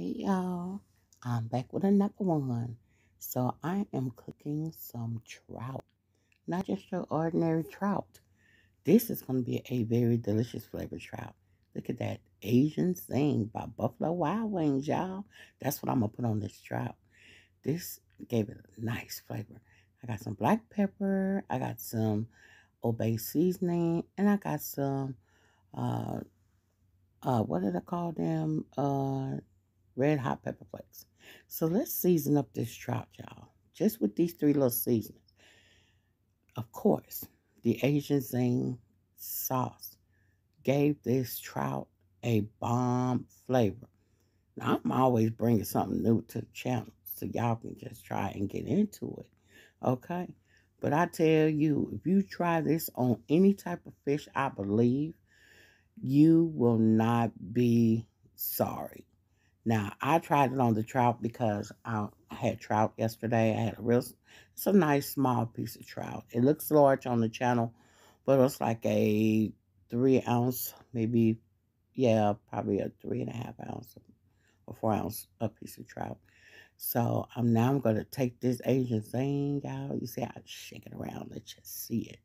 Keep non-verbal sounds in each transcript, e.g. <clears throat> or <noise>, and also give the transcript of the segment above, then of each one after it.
Hey y'all, I'm back with another one. So I am cooking some trout, not just your ordinary trout. This is going to be a very delicious flavored trout. Look at that Asian Zing by Buffalo Wild Wings, y'all. That's what I'm going to put on this trout. This gave it a nice flavor. I got some black pepper, I got some Old Bay seasoning, and I got some, uh, uh, what did I call them? Uh, red hot pepper flakes. So let's season up this trout, y'all. Just with these three little seasonings. Of course, the Asian Zing sauce gave this trout a bomb flavor. Now, I'm always bringing something new to the channel so y'all can just try and get into it. Okay? But I tell you, if you try this on any type of fish, I believe, you will not be sorry. Now, I tried it on the trout because I had trout yesterday. I had a real, it's a nice small piece of trout. It looks large on the channel, but it's like a three ounce, maybe, yeah, probably a three and a half ounce or four ounce a piece of trout. So um, now I'm going to take this Asian Zing out. You see, I shake it around. Let's just see it.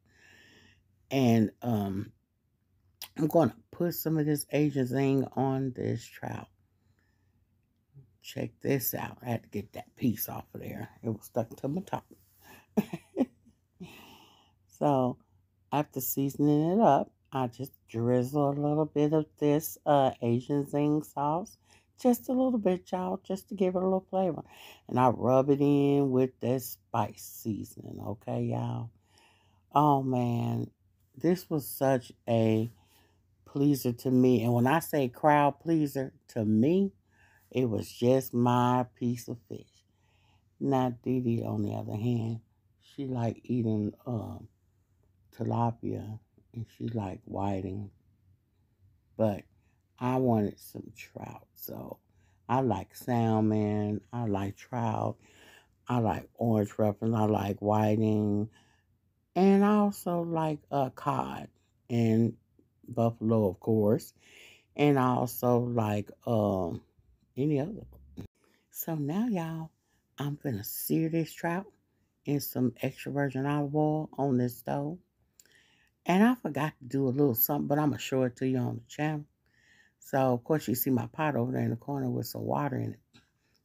And um, I'm going to put some of this Asian Zing on this trout check this out. I had to get that piece off of there. It was stuck to my top. <laughs> so, after seasoning it up, I just drizzle a little bit of this uh, Asian Zing sauce. Just a little bit, y'all, just to give it a little flavor. And I rub it in with this spice seasoning, okay, y'all? Oh, man. This was such a pleaser to me. And when I say crowd pleaser, to me, it was just my piece of fish. Not Dee Dee, on the other hand. She like eating um, tilapia and she like whiting. But I wanted some trout. So I like salmon. I like trout. I like orange ruffins. I like whiting. And I also like uh, cod and buffalo, of course. And I also like um, any other. So now, y'all, I'm going to sear this trout in some extra virgin olive oil on this stove. And I forgot to do a little something, but I'm going to show it to you on the channel. So, of course, you see my pot over there in the corner with some water in it.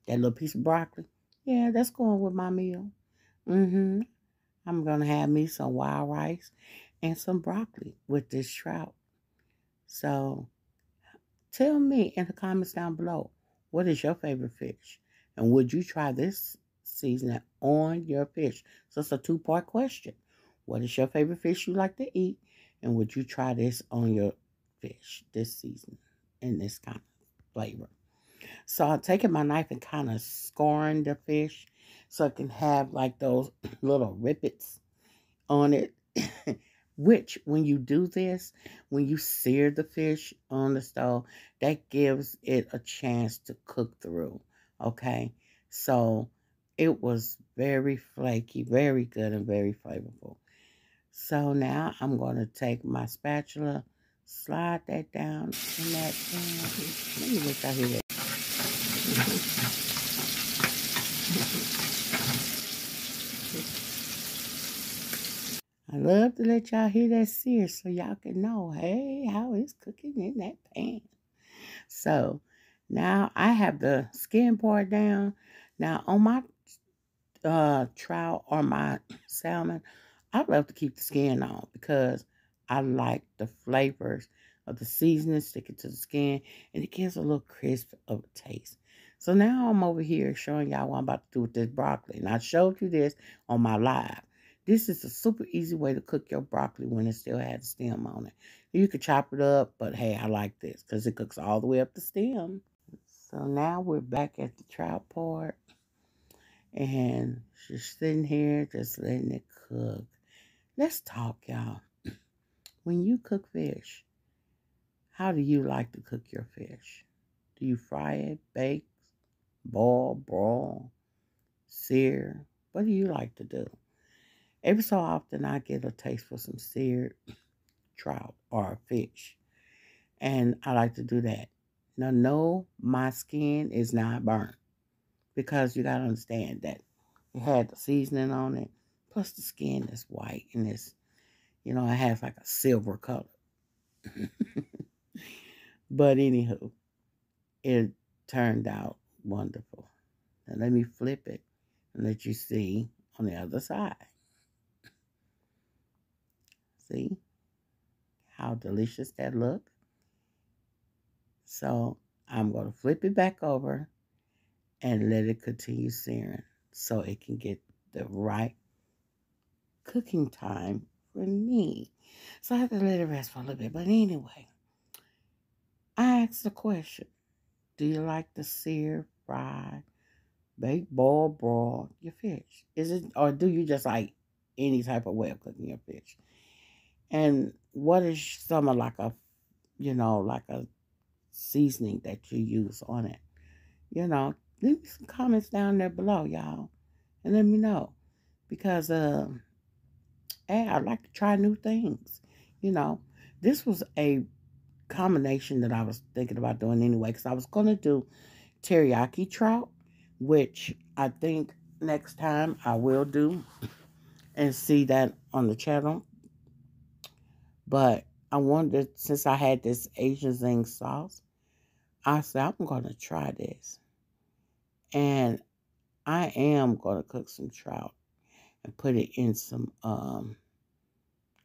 That little piece of broccoli. Yeah, that's going with my meal. Mm-hmm. I'm going to have me some wild rice and some broccoli with this trout. So, tell me in the comments down below, what is your favorite fish? And would you try this seasoning on your fish? So it's a two-part question. What is your favorite fish you like to eat? And would you try this on your fish, this season, in this kind of flavor? So I'm taking my knife and kind of scoring the fish so it can have like those <clears throat> little rippets on it. <laughs> Which, when you do this, when you sear the fish on the stove, that gives it a chance to cook through. Okay? So, it was very flaky, very good, and very flavorful. So, now I'm going to take my spatula, slide that down in that pan. Let me get out here. I love to let y'all hear that sear so y'all can know, hey, how it's cooking in that pan. So now I have the skin part down. Now on my uh, trout or my salmon, I love to keep the skin on because I like the flavors of the seasoning sticking to the skin and it gives a little crisp of a taste. So now I'm over here showing y'all what I'm about to do with this broccoli. And I showed you this on my live. This is a super easy way to cook your broccoli when it still has stem on it. You could chop it up, but hey, I like this because it cooks all the way up the stem. So now we're back at the trout part. And just sitting here, just letting it cook. Let's talk, y'all. <clears throat> When you cook fish, how do you like to cook your fish? Do you fry it, bake, boil, broil, sear? What do you like to do? Every so often, I get a taste for some seared trout or fish. And I like to do that. Now, no, my skin is not burnt because you got to understand that it had the seasoning on it. Plus, the skin is white and it's, you know, it has like a silver color. <laughs> but anywho, it turned out wonderful. Now, let me flip it and let you see on the other side. See how delicious that look? So I'm going to flip it back over and let it continue searing so it can get the right cooking time for me. So I have to let it rest for a little bit. But anyway, I asked the question Do you like to sear, fry, bake, boil, broil your fish? Is it, or do you just like any type of way of cooking your fish? And what is some of like a, you know, like a seasoning that you use on it? You know, leave some comments down there below, y'all, and let me know because uh, hey, I like to try new things. You know, this was a combination that I was thinking about doing anyway because I was gonna do teriyaki trout, which I think next time I will do and see that on the channel. But I wanted, since I had this Asian zing sauce, I said, I'm going to try this. And I am going to cook some trout and put it in some um,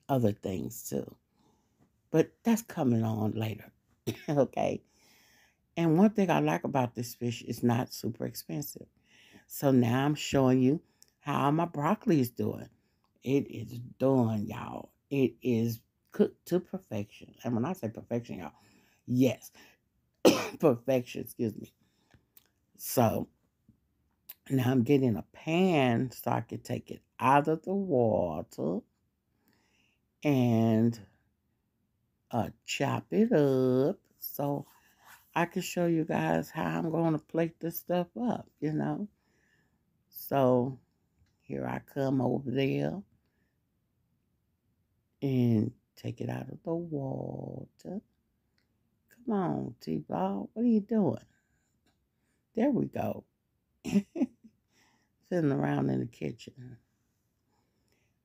other things too. But that's coming on later. <laughs> okay. And one thing I like about this fish is not super expensive. So now I'm showing you how my broccoli is doing. It is done, y'all. It is cooked to perfection. And when I say perfection, y'all, yes, <coughs> perfection, excuse me. So now I'm getting a pan so I can take it out of the water and uh, chop it up so I can show you guys how I'm going to plate this stuff up, you know. So here I come over there and take it out of the water. Come on, T-Ball. What are you doing? There we go. <laughs> Sitting around in the kitchen.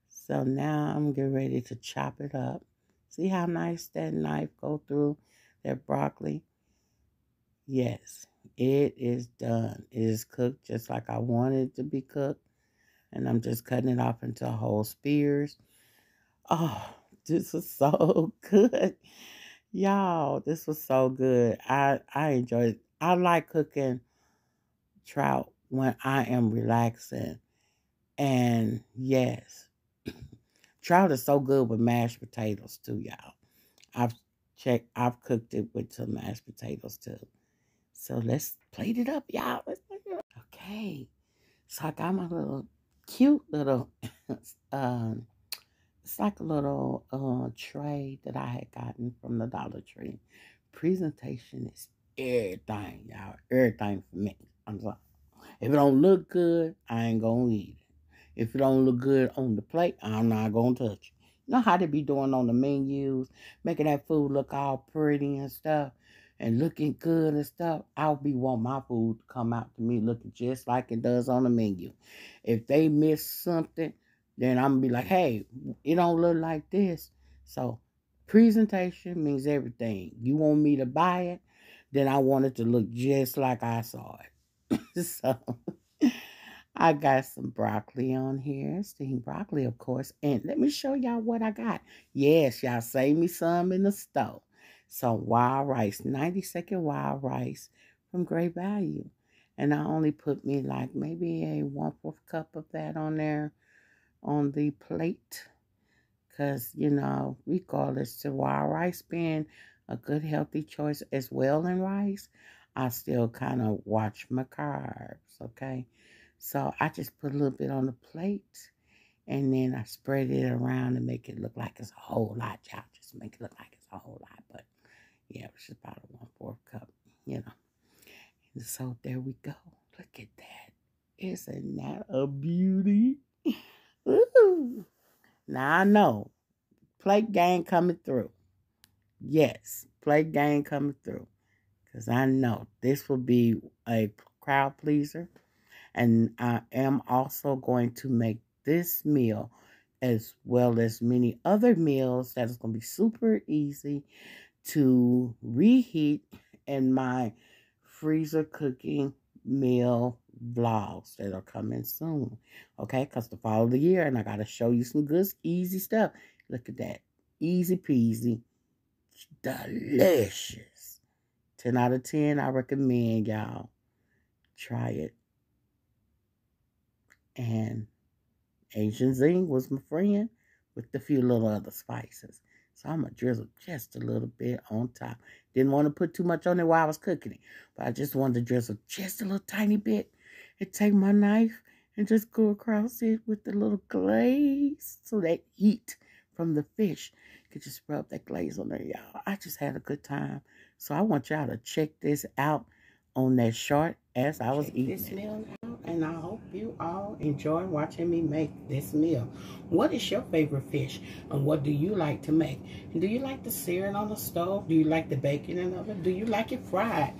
So now I'm getting ready to chop it up. See how nice that knife go through that broccoli? Yes, it is done. It is cooked just like I wanted it to be cooked. And I'm just cutting it off into whole spears. Oh, this was so <laughs> good. Y'all, this was so good. I I enjoyed it. I like cooking trout when I am relaxing. And yes, <clears throat> trout is so good with mashed potatoes too, y'all. I've checked, I've cooked it with some mashed potatoes too. So let's plate it up, y'all. Okay. So I got my little cute little <laughs> um it's like a little uh, tray that I had gotten from the Dollar Tree. Presentation is everything, y'all. Everything for me. I'm sorry. If it don't look good, I ain't gonna eat it. If it don't look good on the plate, I'm not gonna touch it. You know how they be doing on the menus, making that food look all pretty and stuff and looking good and stuff. I'll be want my food to come out to me looking just like it does on the menu. If they miss something, then I'm gonna be like, hey, it don't look like this. So presentation means everything. You want me to buy it, then I want it to look just like I saw it. <laughs> so I got some broccoli on here, steamed broccoli, of course. And let me show y'all what I got. Yes, y'all save me some in the stove. Some wild rice, 90 second wild rice from Great Value. And I only put me like maybe a one fourth cup of that on there on the plate because, you know, regardless to wild rice being a good healthy choice as well in rice, I still kind of watch my carbs, okay? So I just put a little bit on the plate and then I spread it around to make it look like it's a whole lot, y'all. Just make it look like it's a whole lot, but yeah, it's just about a one fourth cup, you know. And so there we go. Look at that. Isn't that a beauty? Now I know. Plate game coming through. Yes, plate game coming through. Because I know this will be a crowd pleaser. And I am also going to make this meal as well as many other meals that is going to be super easy to reheat in my freezer cooking meal vlogs that are coming soon. Okay, because the fall of the year, and I got to show you some good, easy stuff. Look at that. Easy peasy. Delicious. 10 out of 10, I recommend y'all try it. And Asian Zing was my friend with a few little other spices. So I'm going to drizzle just a little bit on top. Didn't want to put too much on it while I was cooking it. But I just wanted to drizzle just a little tiny bit. And take my knife and just go across it with the little glaze. So that heat from the fish could just rub that glaze on there, y'all. I just had a good time. So I want y'all to check this out on that short as I was check eating this meal out, and I hope you all enjoy watching me make this meal. What is your favorite fish, and what do you like to make? Do you like to sear it on the stove? Do you like the bacon in the oven? Do you like it fried?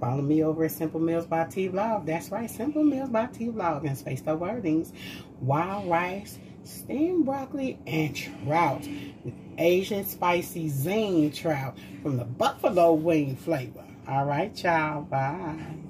Follow me over at Simple Meals by T Vlog. That's right, Simple Meals by T Vlog and Space the Wordings. Wild rice, steamed broccoli, and trout with Asian spicy zing trout from the buffalo wing flavor. All right, y'all. Bye.